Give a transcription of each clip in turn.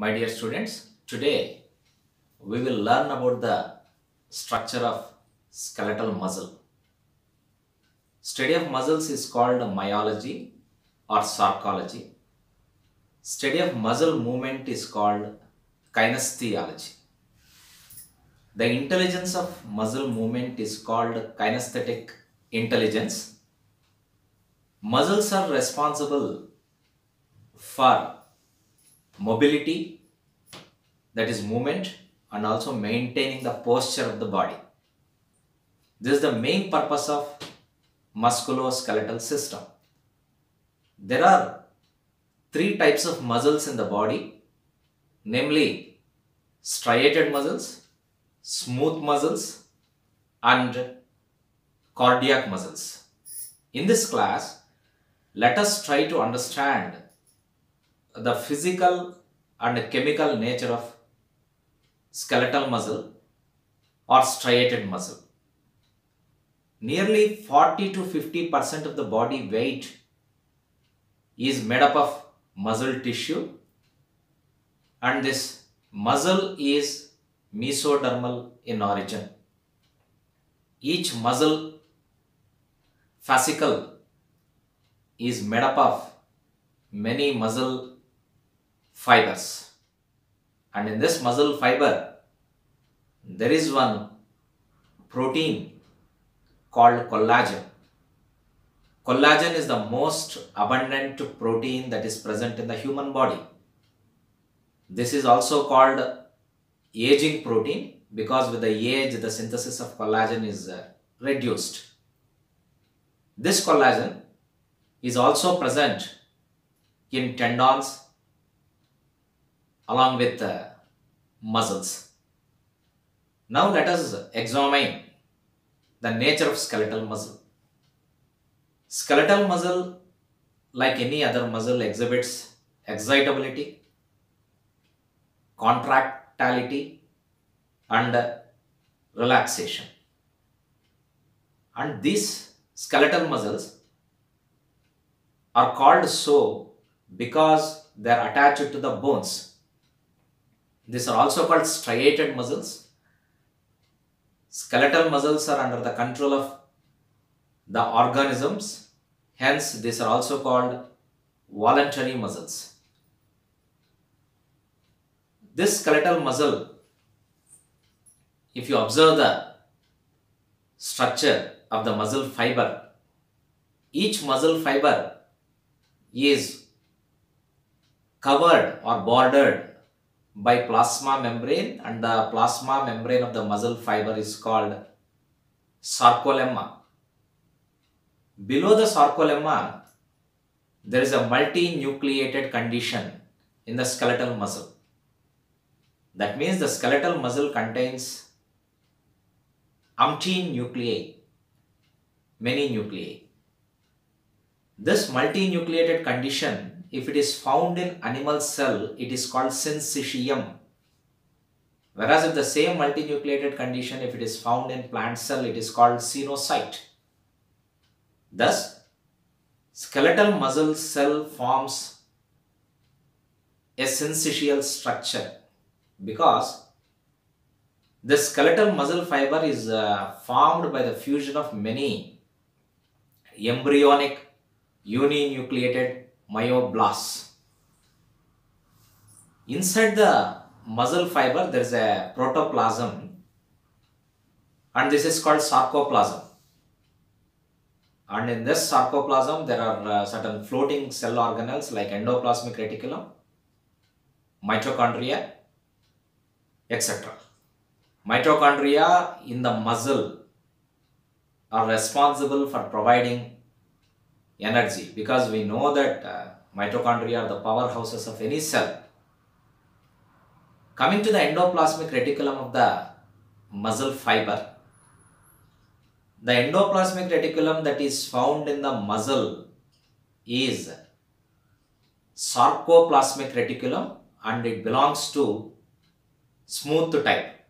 My dear students, today we will learn about the structure of skeletal muscle. Study of muscles is called myology or sarcology. Study of muscle movement is called kinesthesiology. The intelligence of muscle movement is called kinesthetic intelligence. Muscles are responsible for mobility, that is movement, and also maintaining the posture of the body. This is the main purpose of musculoskeletal system. There are three types of muscles in the body, namely striated muscles, smooth muscles, and cardiac muscles. In this class, let us try to understand the physical and chemical nature of skeletal muscle or striated muscle. Nearly 40 to 50 percent of the body weight is made up of muscle tissue and this muscle is mesodermal in origin. Each muscle fascicle is made up of many muscle fibers and in this muscle fiber there is one protein called collagen. Collagen is the most abundant protein that is present in the human body. This is also called aging protein because with the age the synthesis of collagen is uh, reduced. This collagen is also present in tendons along with uh, muscles. Now let us examine the nature of skeletal muscle. Skeletal muscle like any other muscle exhibits excitability, contractility and uh, relaxation. And these skeletal muscles are called so because they are attached to the bones. These are also called striated muscles. Skeletal muscles are under the control of the organisms, hence, these are also called voluntary muscles. This skeletal muscle, if you observe the structure of the muscle fiber, each muscle fiber is covered or bordered by plasma membrane and the plasma membrane of the muscle fiber is called sarcolemma. Below the sarcolemma, there is a multinucleated condition in the skeletal muscle. That means the skeletal muscle contains umpteen nuclei, many nuclei. This multinucleated condition, if it is found in animal cell, it is called syncytium. Whereas if the same multinucleated condition, if it is found in plant cell, it is called cenocyte. Thus, skeletal muscle cell forms a syncytial structure because the skeletal muscle fiber is uh, formed by the fusion of many embryonic uninucleated myoblasts. Inside the muscle fiber there is a protoplasm and this is called sarcoplasm. And in this sarcoplasm there are uh, certain floating cell organelles like endoplasmic reticulum, mitochondria, etc. Mitochondria in the muscle are responsible for providing energy because we know that uh, mitochondria are the powerhouses of any cell. Coming to the endoplasmic reticulum of the muscle fiber, the endoplasmic reticulum that is found in the muscle is sarcoplasmic reticulum and it belongs to smooth type.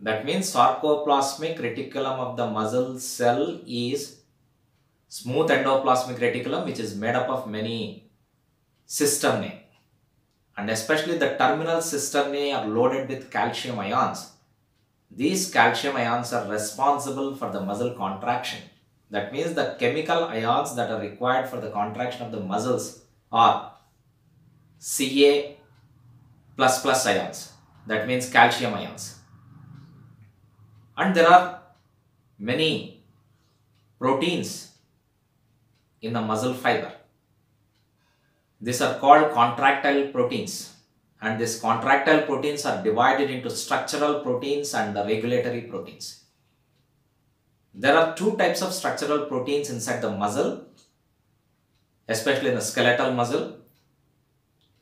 That means sarcoplasmic reticulum of the muscle cell is smooth endoplasmic reticulum which is made up of many cisternae. and especially the terminal cisternae are loaded with calcium ions. These calcium ions are responsible for the muscle contraction. That means the chemical ions that are required for the contraction of the muscles are Ca plus plus ions. That means calcium ions. And there are many proteins in the muscle fiber. These are called contractile proteins and these contractile proteins are divided into structural proteins and the regulatory proteins. There are two types of structural proteins inside the muscle, especially in the skeletal muscle,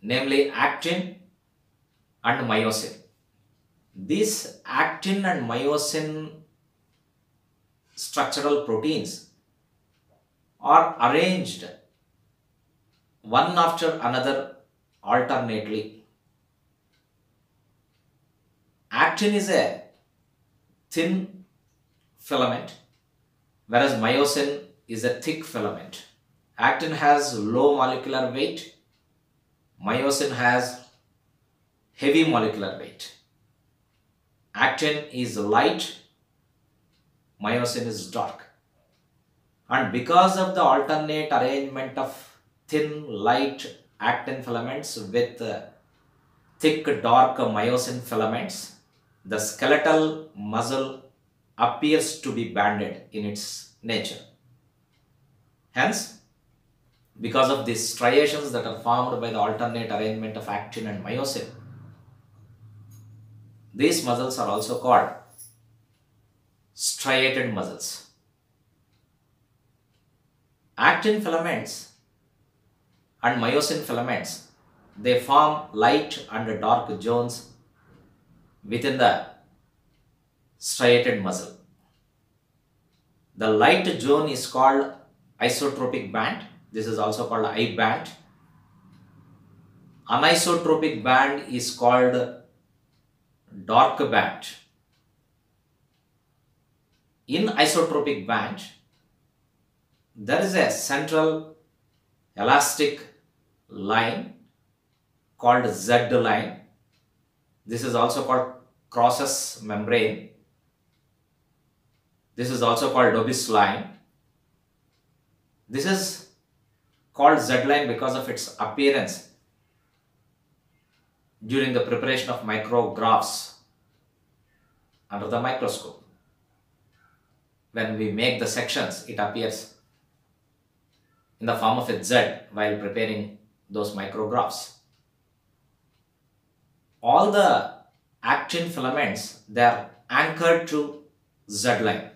namely actin and myosin. These actin and myosin structural proteins are arranged one after another alternately. Actin is a thin filament whereas myosin is a thick filament. Actin has low molecular weight, myosin has heavy molecular weight. Actin is light, myosin is dark. And because of the alternate arrangement of thin light actin filaments with uh, thick dark myosin filaments, the skeletal muscle appears to be banded in its nature. Hence, because of these striations that are formed by the alternate arrangement of actin and myosin, these muscles are also called striated muscles. Actin filaments and myosin filaments. They form light and dark zones within the striated muscle. The light zone is called isotropic band. This is also called I band. Anisotropic band is called dark band. In isotropic band, there is a central elastic line called Z line. This is also called Krause's membrane. This is also called Dobie's line. This is called Z line because of its appearance during the preparation of micrographs under the microscope. When we make the sections, it appears in the form of a Z while preparing those micrographs. All the actin filaments, they are anchored to Z line.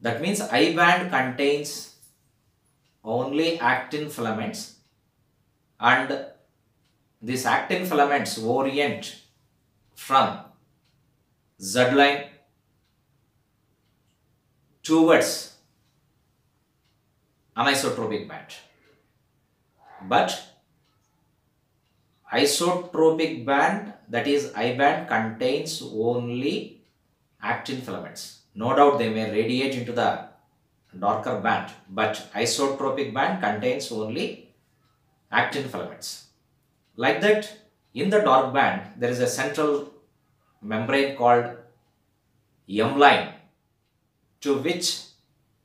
That means I band contains only actin filaments and these actin filaments orient from Z line towards anisotropic band. But isotropic band that is I band contains only actin filaments. No doubt they may radiate into the darker band but isotropic band contains only actin filaments. Like that in the dark band there is a central membrane called M line to which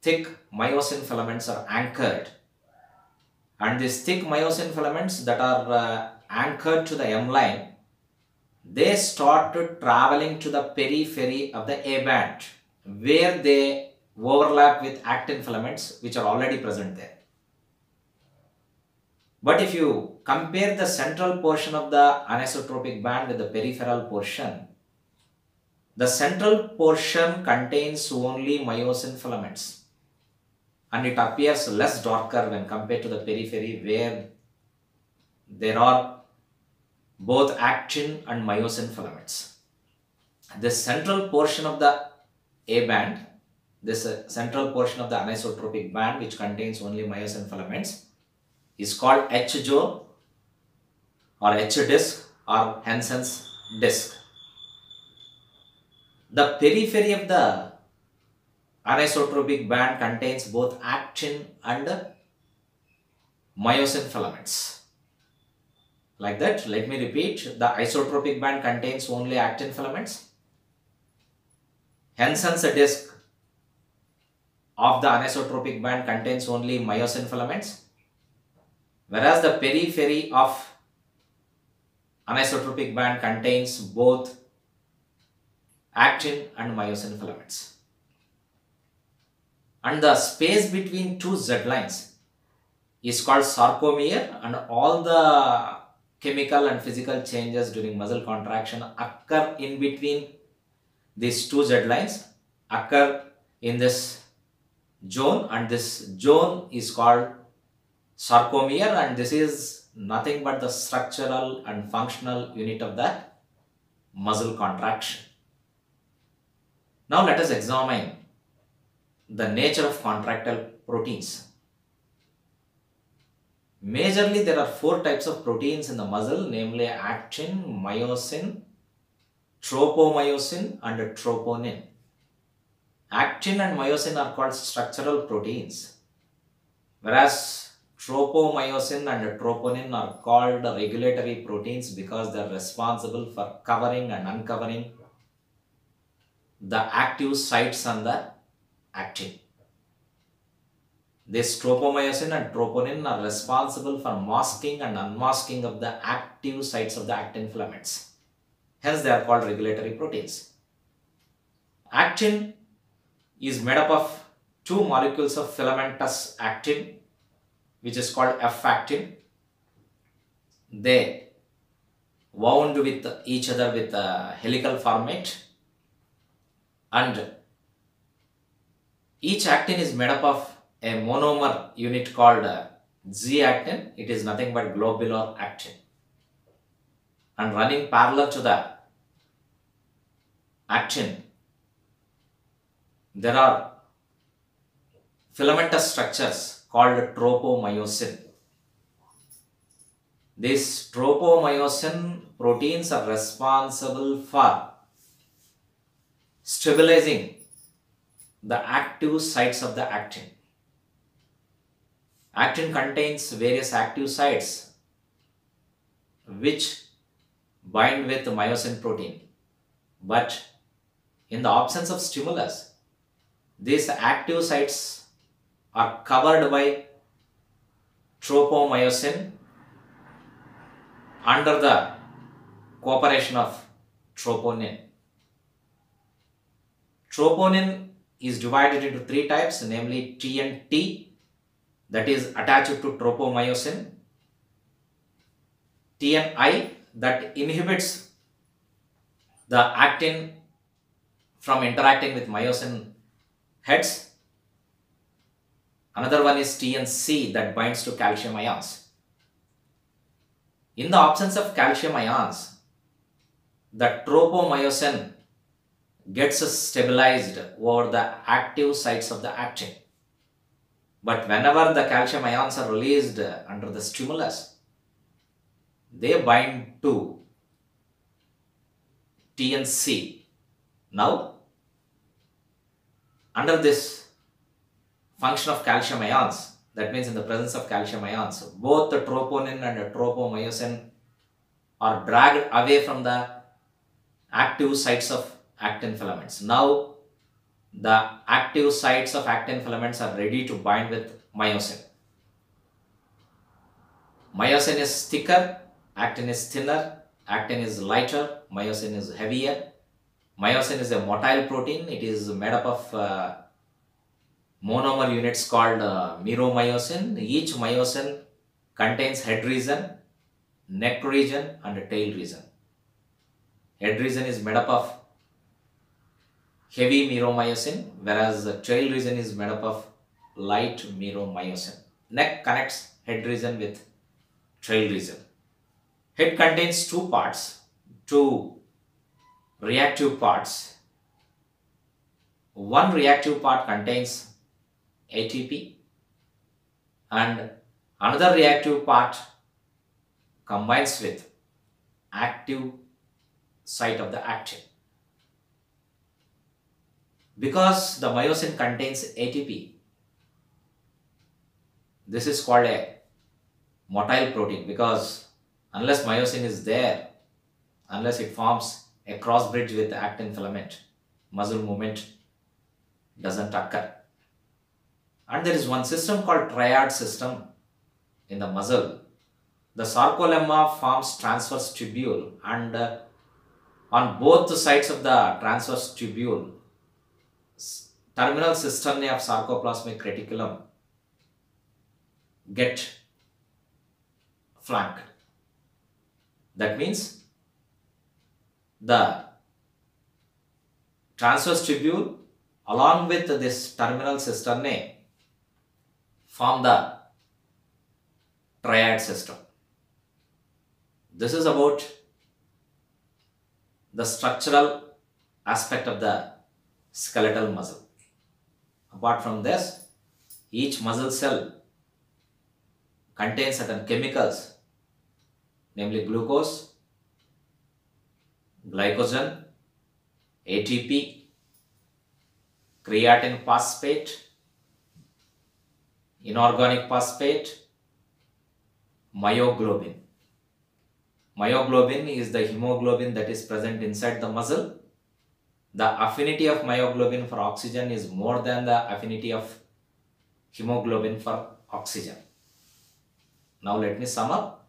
thick myosin filaments are anchored and these thick myosin filaments that are uh, anchored to the M line, they start traveling to the periphery of the A band where they overlap with actin filaments which are already present there. But if you compare the central portion of the anisotropic band with the peripheral portion, the central portion contains only myosin filaments and it appears less darker when compared to the periphery where there are both actin and myosin filaments. The central portion of the A band, this central portion of the anisotropic band which contains only myosin filaments is called H zone or H disc or Hensen's disc. The periphery of the anisotropic band contains both actin and myosin filaments. Like that, let me repeat, the isotropic band contains only actin filaments. Hensen's disk of the anisotropic band contains only myosin filaments, whereas the periphery of anisotropic band contains both actin and myosin filaments. And the space between two Z lines is called sarcomere and all the chemical and physical changes during muscle contraction occur in between these two Z lines occur in this zone and this zone is called sarcomere and this is nothing but the structural and functional unit of the muscle contraction. Now let us examine the nature of contractile proteins. Majorly there are four types of proteins in the muscle namely actin, myosin, tropomyosin and troponin. Actin and myosin are called structural proteins whereas tropomyosin and troponin are called regulatory proteins because they are responsible for covering and uncovering the active sites on the actin. This tropomyosin and troponin are responsible for masking and unmasking of the active sites of the actin filaments. Hence, they are called regulatory proteins. Actin is made up of two molecules of filamentous actin, which is called F-actin. They wound with each other with a helical format and each actin is made up of a monomer unit called uh, G-actin. It is nothing but globular actin. And running parallel to the actin, there are filamentous structures called tropomyosin. These tropomyosin proteins are responsible for stabilizing the active sites of the actin. Actin contains various active sites which bind with myosin protein. But in the absence of stimulus, these active sites are covered by tropomyosin under the cooperation of troponin. Troponin is divided into three types namely TNT that is attached to tropomyosin, TNI that inhibits the actin from interacting with myosin heads. Another one is TNC that binds to calcium ions. In the absence of calcium ions, the tropomyosin gets stabilized over the active sites of the actin. But whenever the calcium ions are released under the stimulus, they bind to TNC. Now, under this function of calcium ions, that means in the presence of calcium ions, both the troponin and the tropomyosin are dragged away from the active sites of actin filaments. Now, the active sites of actin filaments are ready to bind with myosin. Myosin is thicker, actin is thinner, actin is lighter, myosin is heavier. Myosin is a motile protein. It is made up of uh, monomer units called uh. Each myosin contains head region, neck region and tail region. Head region is made up of heavy meromyosin whereas the tail region is made up of light meromyosin. Neck connects head region with tail region. Head contains two parts, two reactive parts. One reactive part contains ATP and another reactive part combines with active site of the actin. Because the myosin contains ATP, this is called a motile protein because unless myosin is there, unless it forms a cross bridge with actin filament, muscle movement doesn't occur. And there is one system called triad system in the muscle. The sarcolemma forms transverse tubule and uh, on both sides of the transverse tubule, terminal cisternae of sarcoplasmic reticulum get flanked. That means the transverse tubule along with this terminal cisternae form the triad system. This is about the structural aspect of the skeletal muscle. Apart from this, each muscle cell contains certain chemicals, namely glucose, glycogen, ATP, creatine phosphate, inorganic phosphate, myoglobin. Myoglobin is the hemoglobin that is present inside the muscle. The affinity of myoglobin for oxygen is more than the affinity of hemoglobin for oxygen. Now let me sum up.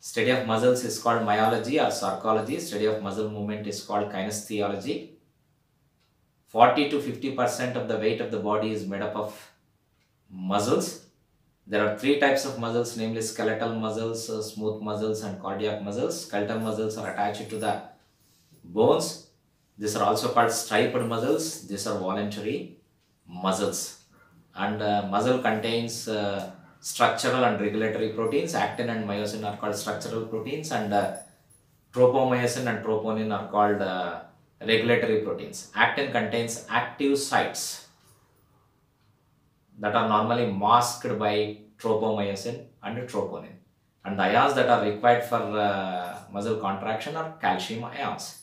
Study of muscles is called myology or sarcology. Study of muscle movement is called kinestheology. 40 to 50% of the weight of the body is made up of muscles. There are three types of muscles namely skeletal muscles, smooth muscles and cardiac muscles. Skeletal muscles are attached to the bones. These are also called striped muscles. These are voluntary muscles. And uh, muscle contains uh, structural and regulatory proteins. Actin and myosin are called structural proteins and uh, tropomyosin and troponin are called uh, regulatory proteins. Actin contains active sites that are normally masked by tropomyosin and troponin. And the ions that are required for uh, muscle contraction are calcium ions.